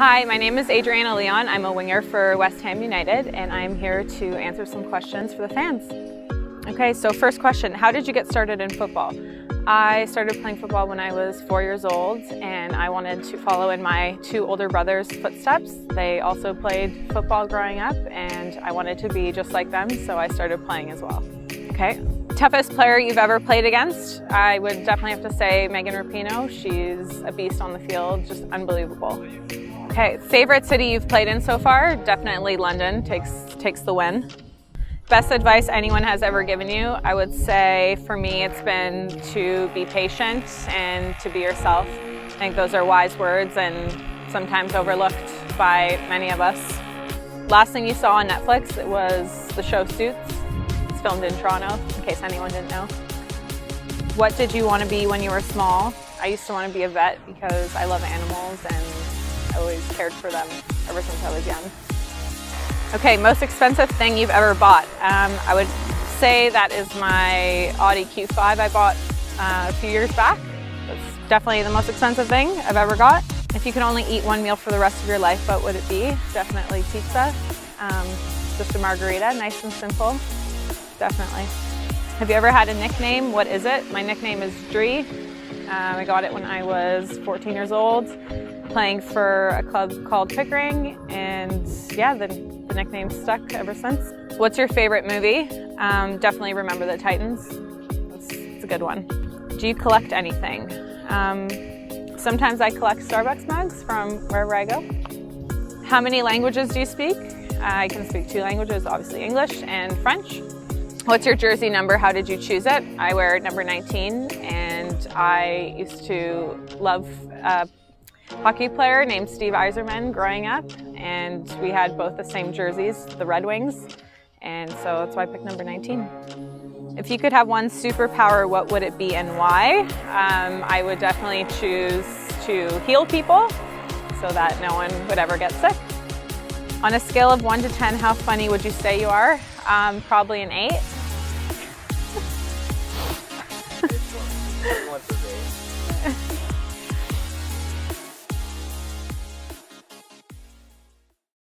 Hi, my name is Adriana Leon. I'm a winger for West Ham United and I'm here to answer some questions for the fans. Okay, so first question, how did you get started in football? I started playing football when I was four years old and I wanted to follow in my two older brothers' footsteps. They also played football growing up and I wanted to be just like them, so I started playing as well. Okay, toughest player you've ever played against? I would definitely have to say Megan Rapinoe. She's a beast on the field, just unbelievable. Okay, favorite city you've played in so far? Definitely London takes takes the win. Best advice anyone has ever given you? I would say for me it's been to be patient and to be yourself. I think those are wise words and sometimes overlooked by many of us. Last thing you saw on Netflix it was the show Suits. It's filmed in Toronto, in case anyone didn't know. What did you want to be when you were small? I used to want to be a vet because I love animals and I always cared for them ever since I was young. Okay, most expensive thing you've ever bought. Um, I would say that is my Audi Q5 I bought uh, a few years back. That's definitely the most expensive thing I've ever got. If you could only eat one meal for the rest of your life, what would it be? Definitely pizza. Um, just a margherita, nice and simple. Definitely. Have you ever had a nickname? What is it? My nickname is Dree. Um, I got it when I was 14 years old, playing for a club called Pickering, and yeah, the, the nickname stuck ever since. What's your favorite movie? Um, definitely Remember the Titans. It's, it's, a good one. Do you collect anything? Um, sometimes I collect Starbucks mugs from wherever I go. How many languages do you speak? I can speak two languages, obviously English and French. What's your jersey number? How did you choose it? I wear number 19 and I used to love a hockey player named Steve Yzerman growing up and we had both the same jerseys, the Red Wings, and so that's why I picked number 19. If you could have one superpower, what would it be and why? Um, I would definitely choose to heal people so that no one would ever get sick. On a scale of 1 to 10, how funny would you say you are? Um, probably an 8.